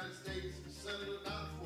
United States Senator, not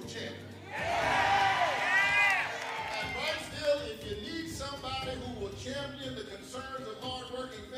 true champion. And right still, if you need somebody who will champion the concerns of hardworking